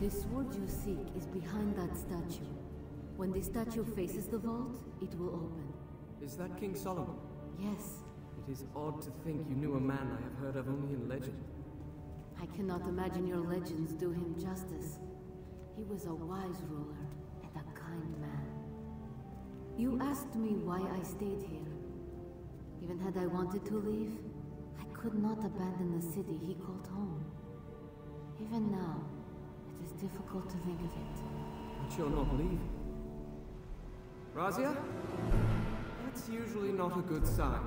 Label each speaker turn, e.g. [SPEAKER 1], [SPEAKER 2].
[SPEAKER 1] The sword you seek is behind that statue. When the statue faces the vault, it will open.
[SPEAKER 2] Is that King Solomon?
[SPEAKER 1] Yes,
[SPEAKER 2] It is odd to think you knew a man I have heard of only in legend.
[SPEAKER 1] I cannot imagine your legends do him justice. He was a wise ruler and a kind man. You asked me why I stayed here. Even had I wanted to leave, I could not abandon the city he called home. Even now, difficult to think of it.
[SPEAKER 2] But you're not leaving. Razia? That's usually not a good sign.